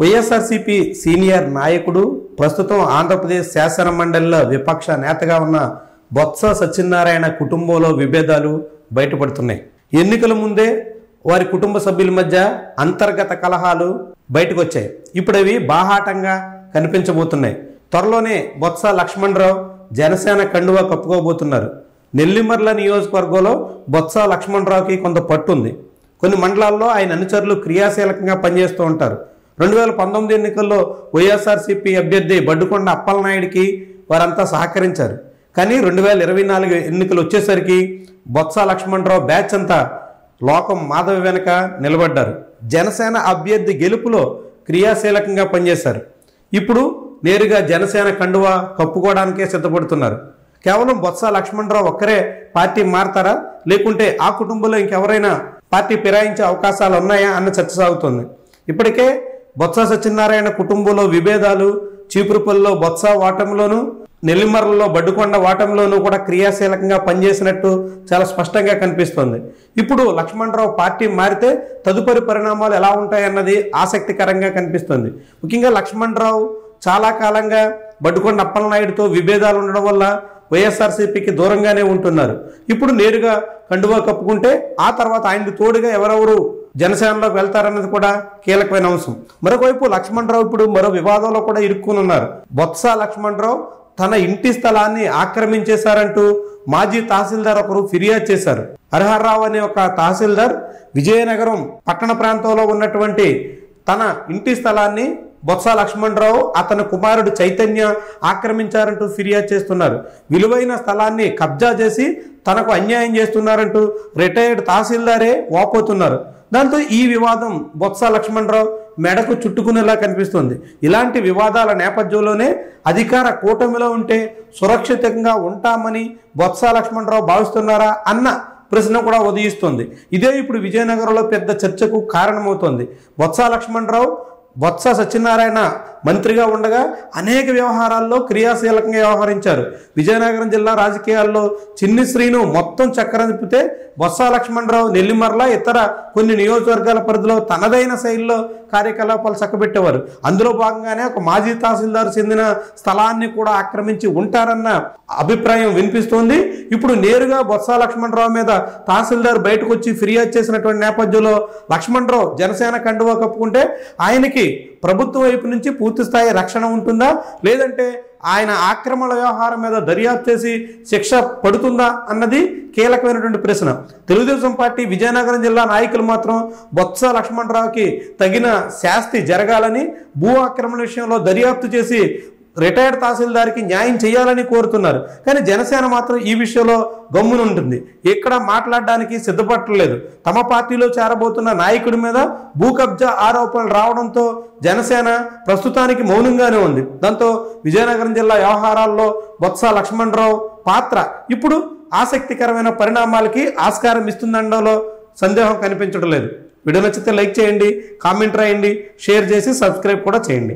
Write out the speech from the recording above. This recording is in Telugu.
వైఎస్ఆర్సీపీ సీనియర్ నాయకుడు ప్రస్తుతం ఆంధ్రప్రదేశ్ శాసన మండలిలో విపక్ష నేతగా ఉన్న బొత్స సత్యనారాయణ కుటుంబంలో విభేదాలు బయటపడుతున్నాయి. ఎన్నికల ముందే వారి కుటుంబ సభ్యుల మధ్య అంతర్గత కలహాలు బయటకు వచ్చాయి ఇప్పుడు అవి బాహాటంగా కనిపించబోతున్నాయి. త్వరలోనే బొత్స లక్ష్మణరావు జనసేన కండువా కప్పుకోబోతున్నారు. నెల్లిమర్ల నియోజకవర్గంలో బొత్స లక్ష్మణరావుకి కొంత పట్టుంది. కొన్ని మండలాల్లో ఆయన అనుచరులు క్రియాశీలకంగా పనిచేస్తూ ఉంటారు. రెండు వేల పంతొమ్మిది ఎన్నికల్లో వైఎస్ఆర్సీపీ అభ్యర్థి బడ్డుకొండ అప్పలనాయుడికి వారంతా సహకరించారు. కానీ రెండు వేల ఇరవై నాలుగు ఎన్నికలు వచ్చేసరికి బొత్స లక్ష్మణరావు బ్యాచ్ అంతా లోకం మాధవ వెనక నిలబడ్డారు. జనసేన అభ్యర్థి గెలుపులో క్రియాశీలకంగా పనిచేశారు. ఇప్పుడు నేరుగా జనసేన కండువా కప్పుకోవడానికే సిద్ధపడుతున్నారు. కేవలం బొత్స లక్ష్మణరావు ఒక్కరే పార్టీ మారతారా? లేకుంటే ఆ కుటుంబంలో ఇంకెవరైనా పార్టీ ఫిరాయించే అవకాశాలు ఉన్నాయా? అన్న చర్చ సాగుతుంది. ఇప్పటికే బొత్స సత్యనారాయణ కుటుంబంలో విభేదాలు చీపురుపల్లిలో బొత్స వాటంలోను నెల్లిమర్లలో బడ్డుకొండ వాటంలోనూ కూడా క్రియాశీలకంగా పనిచేసినట్టు చాలా స్పష్టంగా కనిపిస్తోంది. ఇప్పుడు లక్ష్మణరావు పార్టీ మారితే తదుపరి పరిణామాలు ఎలా ఉంటాయన్నది ఆసక్తికరంగా కనిపిస్తుంది. ముఖ్యంగా లక్ష్మణరావు చాలా కాలంగా బడ్డుకొండ అప్పలనాయుడుతో విభేదాలు ఉండడం వల్ల వైఎస్ఆర్సీపీకి దూరంగానే ఉంటున్నారు. ఇప్పుడు నేరుగా కండువా కప్పుకుంటే ఆ తర్వాత ఆయనకు తోడుగా ఎవరెవరు జనసేనలోకి వెళ్తారన్నది కూడా కీలకమైన అంశం. మరొకవైపు లక్ష్మణరావు ఇప్పుడు మరో వివాదంలో కూడా ఇరుక్కుని ఉన్నారు బొత్స లక్ష్మణరావు తన ఇంటి స్థలాన్ని ఆక్రమించేశారంటూ మాజీ తహసీల్దార్ ఒకరు ఫిర్యాదు చేశారు. హరిహర్రావు అనే ఒక తహసీల్దార్ విజయనగరం పట్టణ ప్రాంతంలో ఉన్నటువంటి తన ఇంటి స్థలాన్ని బొత్స లక్ష్మణరావు అతని కుమారుడు చైతన్య ఆక్రమించారంటూ ఫిర్యాదు చేస్తున్నారు. విలువైన స్థలాన్ని కబ్జా చేసి తనకు అన్యాయం చేస్తున్నారంటూ రిటైర్డ్ తహసీల్దారే వాపోతున్నారు. దాంతో ఈ వివాదం బొత్స లక్ష్మణరావు మెడకు చుట్టుకునేలా కనిపిస్తుంది. ఇలాంటి వివాదాల నేపథ్యంలోనే అధికార కూటమిలో ఉంటే సురక్షితంగా ఉంటామని బొత్స లక్ష్మణరావు భావిస్తున్నారా అన్న ప్రశ్న కూడా ఉదయిస్తుంది. ఇదే ఇప్పుడు విజయనగరంలో పెద్ద చర్చకు కారణమవుతోంది. బొత్స లక్ష్మణరావు బొత్స సత్యనారాయణ మంత్రిగా ఉండగా అనేక వ్యవహారాల్లో క్రియాశీలకంగా వ్యవహరించారు. విజయనగరం జిల్లా రాజకీయాల్లో చిన్ని శ్రీను మొత్తం చక్రం తిప్పితే బొత్స లక్ష్మణరావు నెల్లిమర్ల ఇతర కొన్ని నియోజకవర్గాల పరిధిలో తనదైన శైలిలో కార్యకలాపాలు చక్కబెట్టేవారు. అందులో భాగంగానే ఒక మాజీ తహసీల్దార్ చెందిన స్థలాన్ని కూడా ఆక్రమించి ఉంటారన్న అభిప్రాయం వినిపిస్తోంది. ఇప్పుడు నేరుగా బొత్స లక్ష్మణరావు మీద తహసీల్దార్ బయటకు వచ్చి ఫిర్యాదు చేసినటువంటి నేపథ్యంలో లక్ష్మణరావు జనసేన కండువా కప్పుకుంటే ఆయనకి ప్రభుత్వం వైపు నుంచి పూర్తిస్థాయి రక్షణ ఉంటుందా? లేదంటే ఆయన ఆక్రమణ వ్యవహారం మీద దర్యాప్తు చేసి శిక్ష పడుతుందా అన్నది కీలకమైనటువంటి ప్రశ్న. తెలుగుదేశం పార్టీ విజయనగరం జిల్లా నాయకులు మాత్రం బొత్స లక్ష్మణరావుకి తగిన శాస్తి జరగాలని భూ ఆక్రమణ విషయంలో దర్యాప్తు చేసి రిటైర్డ్ తహసీల్దార్కి న్యాయం చేయాలని కోరుతున్నారు. కానీ జనసేన మాత్రం ఈ విషయంలో గమ్మునుంటుంది. ఇక్కడ మాట్లాడడానికి సిద్ధపట్టలేదు తమ పార్టీలో చేరబోతున్న నాయకుడి మీద భూ కబ్జా ఆరోపణలు రావడంతో జనసేన ప్రస్తుతానికి మౌనంగానే ఉంది. దాంతో విజయనగరం జిల్లా వ్యవహారాల్లో బొత్స లక్ష్మణరావు పాత్ర ఇప్పుడు ఆసక్తికరమైన పరిణామాలకి ఆస్కారం ఇస్తుందనడంలో సందేహం కనిపించడం లేదు. వీడియో నచ్చితే లైక్ చేయండి కామెంట్ రాయండి షేర్ చేసి సబ్స్క్రైబ్ కూడా చేయండి.